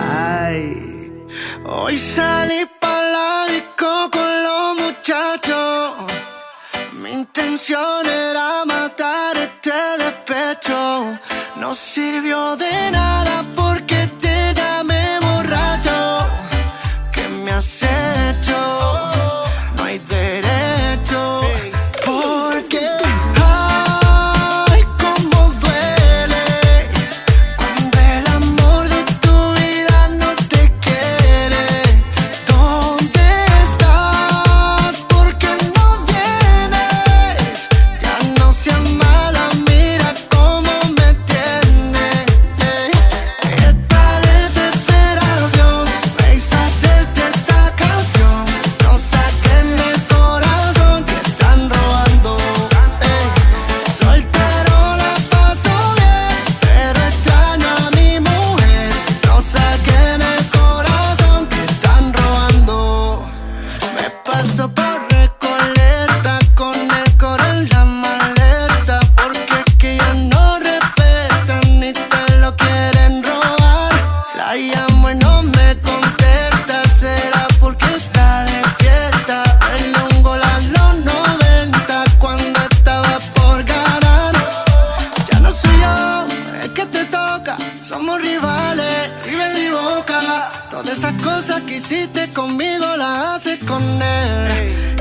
Ay, hoy salí para la disco con los muchachos. Mi intención era matar este despecho. No sirvió de nada. Esas cosas que hiciste conmigo las haces con él.